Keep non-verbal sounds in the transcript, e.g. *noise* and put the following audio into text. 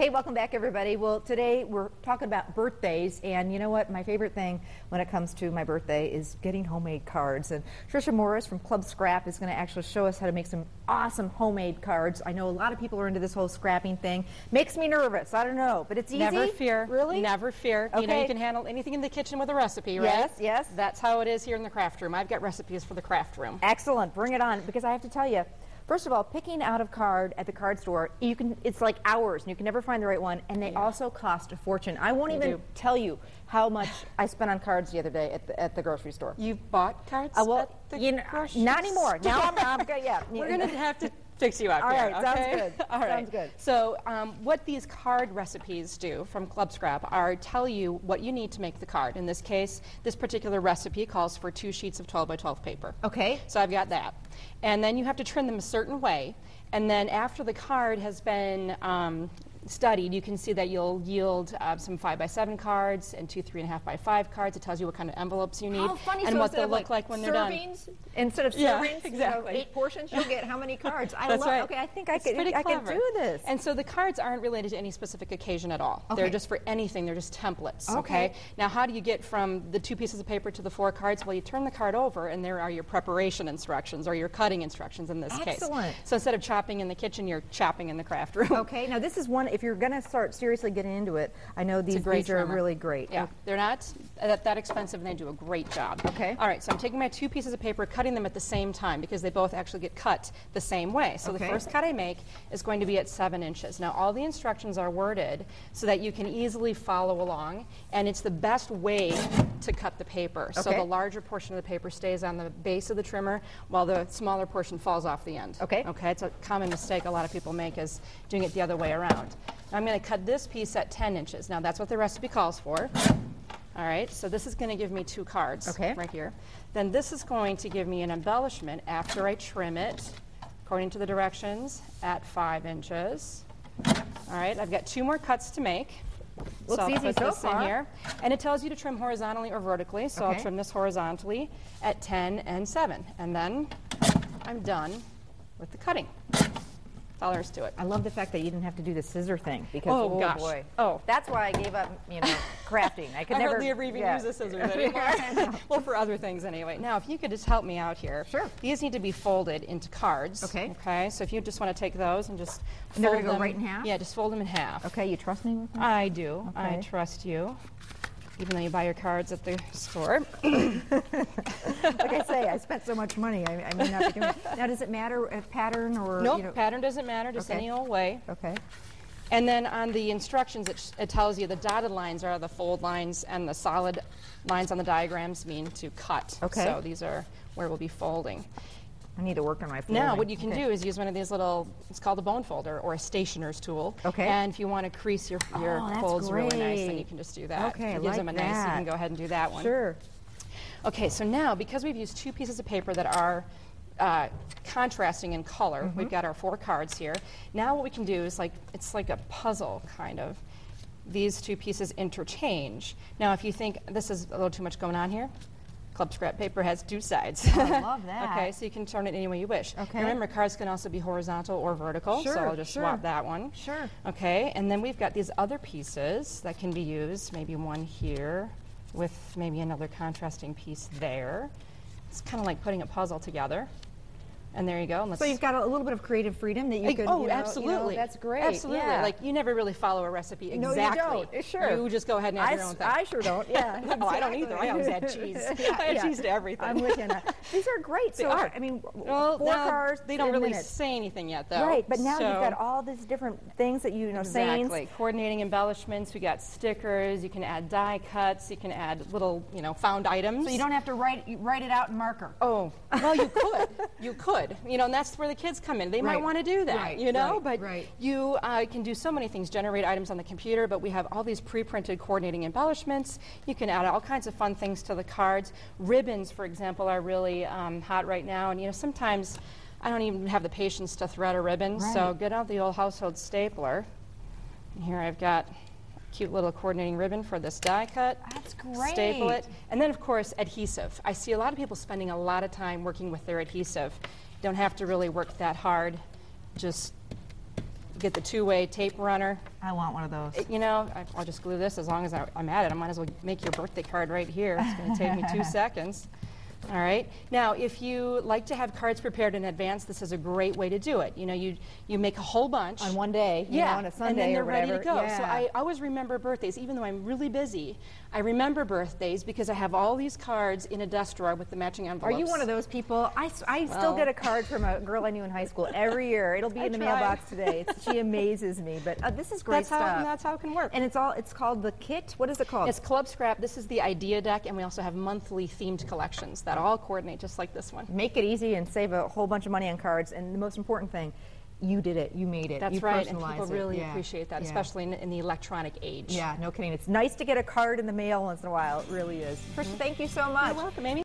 Hey, welcome back, everybody. Well, today we're talking about birthdays, and you know what? My favorite thing when it comes to my birthday is getting homemade cards. And Tricia Morris from Club Scrap is going to actually show us how to make some awesome homemade cards. I know a lot of people are into this whole scrapping thing. Makes me nervous. I don't know, but it's easy. Never fear. Really? Never fear. You know, Okay. you can handle anything in the kitchen with a recipe, right? Yes, yes. That's how it is here in the craft room. I've got recipes for the craft room. Excellent. Bring it on. Because I have to tell you, first of all, picking out of card at the card store, you can it's like hours and you can never find the right one and they also cost a fortune. I won't They even do. tell you how much I spent on cards the other day at the, at the grocery store. You bought cards? Uh, well, you know, not anymore. Now I'm. *laughs* I'm good. Yeah, We're going *laughs* to have to fix you up All here. right, sounds good. *laughs* All right. Sounds good. So, um, what these card recipes do from Club Scrap are tell you what you need to make the card. In this case, this particular recipe calls for two sheets of 12 by 12 paper. Okay. So I've got that. And then you have to trim them a certain way. And then after the card has been um, studied, you can see that you'll yield uh, some 5 by 7 cards and two 3.5 by 5 cards. It tells you what kind of envelopes you need funny! and so what they'll look like, when they're done. Instead of Yeah, servings, you know, eight portions, you'll get how many cards? I That's love. right. Okay, I think I It's could. I could do this. And so the cards aren't related to any specific occasion at all. They're just for anything. They're just templates. Okay. Now, how do you get from the two pieces of paper to the four cards? Well, you turn the card over, and there are your preparation instructions or your cutting instructions in this case. Excellent. So instead of chopping in the kitchen, you're chopping in the craft room. Okay, now this is one. If you're going to start seriously getting into it, I know these, It's a great these are trimmer. really great. Yeah, they're not that, that expensive, and they do a great job. Okay. All right, so I'm taking my two pieces of paper, cutting them at the same time because they both actually get cut the same way. So Okay. the first cut I make is going to be at seven inches. Now, all the instructions are worded so that you can easily follow along, and it's the best way to cut the paper. So the larger portion of the paper stays on the base of the trimmer, while the smaller portion falls off the end. Okay. Okay, it's a common mistake a lot of people make is doing it the other way around. Now I'm going to cut this piece at 10 inches. Now that's what the recipe calls for. All right, so this is going to give me two cards Okay. right here. Then this is going to give me an embellishment after I trim it, according to the directions, at five inches. All right, I've got two more cuts to make. Looks so I'll easy put so this far. in here. And it tells you to trim horizontally or vertically, so Okay. I'll trim this horizontally at 10 and 7. And then I'm done with the cutting. That's all there is to it. I love the fact that you didn't have to do the scissor thing because Oh, oh gosh. boy, Oh. that's why I gave up. You know, *laughs* crafting. I could I never. hardly ever even yeah. use the scissors *laughs* anymore. *laughs* well, for other things anyway. Now, if you could just help me out here. Sure. These need to be folded into cards. Okay. Okay. So if you just want to take those and just And they're fold gonna go them- right in half? Yeah, just fold them in half. Okay, you trust me with that? I do. I trust you. Even though you buy your cards at the store. *laughs* *laughs* like I say, I spent so much money. I, I may not be doing it. Now, does it matter if pattern or nope, you know? pattern doesn't matter, just Okay. any old way. Okay. And then on the instructions, it, sh- it tells you the dotted lines are the fold lines, and the solid lines on the diagrams mean to cut. Okay. So these are where we'll be folding. I need to work on my. Now, what you can Okay. do is use one of these little, it's called a bone folder or a stationer's tool. Okay. And if you want to crease your, your Oh, folds really nice, then you can just do that. Okay, I it gives like them a nice, you can go ahead and do that one. Sure. Okay, so now because we've used two pieces of paper that are uh, contrasting in color, Mm-hmm. we've got our four cards here. Now what we can do is like it's like a puzzle kind of. These two pieces interchange. Now, if you think this is a little too much going on here, Club Scrap paper has two sides. Oh, I love *laughs* that. okay, so you can turn it any way you wish. Okay. Remember, cards can also be horizontal or vertical, sure, so I'll just sure. swap that one. Sure. Okay, and then we've got these other pieces that can be used, maybe one here with maybe another contrasting piece there. It's kind of like putting a puzzle together. And there you go. and So let's- you've got a little bit of creative freedom that you Like, could. oh, you know- you know, absolutely. that's great. Absolutely. Yeah. Like you never really follow a recipe exactly. No, you exactly. don't. Sure. You just go ahead and add I, your own thing. I sure don't. Yeah. *laughs* Oh, I don't either. I always add cheese. Yeah, *laughs* *laughs* I add yeah. cheese to everything. I'm with you. These are great. They so are. I mean, well, four now, cards. They don't really minutes. say anything yet, though. Right, but now you've got all these different things that you, you know, sayings. Exactly. Coordinating embellishments. We got stickers. You can add die cuts. You can add little, you know, found items. So you don't have to write write it out in marker. Oh, well, you could. You could. You know, and that's where the kids come in. They might want to do that, Right, you know? right, but right. you uh, can do so many things, generate items on the computer, but we have all these pre-printed coordinating embellishments. You can add all kinds of fun things to the cards. Ribbons, for example, are really um, hot right now. And, you know, sometimes I don't even have the patience to thread a ribbon, so get out the old household stapler. And here I've got a cute little coordinating ribbon for this die cut. That's great. Staple it. And then, of course, adhesive. I see a lot of people spending a lot of time working with their adhesive. Don't have to really work that hard. Just get the two-way tape runner. I want one of those. You know, I- I'll just glue this as long as I- I'm at it. I might as well make your birthday card right here. It's going to take me two *laughs* seconds. All right. Now, if you like to have cards prepared in advance, this is a great way to do it. You know, you you make a whole bunch on one day, you yeah, know, on a Sunday and then they're ready to go. Yeah. So I always remember birthdays, even though I'm really busy. I remember birthdays because I have all these cards in a desk drawer with the matching envelopes. Are you one of those people? I, still Well. get a card from a girl I knew in high school every year. *laughs* It'll be I in the try. mailbox today. It's, she *laughs* amazes me. But uh, this is great That's how that's how it can work. and it's all it's called the kit. What is it called? It's Club Scrap. This is the idea deck, and we also have monthly themed collections that all coordinate just like this one. Make it easy and save a whole bunch of money on cards. And the most important thing, you did it. You made it. That's you right, and people it. really Yeah. appreciate that, Yeah. especially in, in the electronic age. Yeah, no kidding. It's nice to get a card in the mail once in a while. It really is. Tricia, mm-hmm. thank you so much. You're welcome, Amy.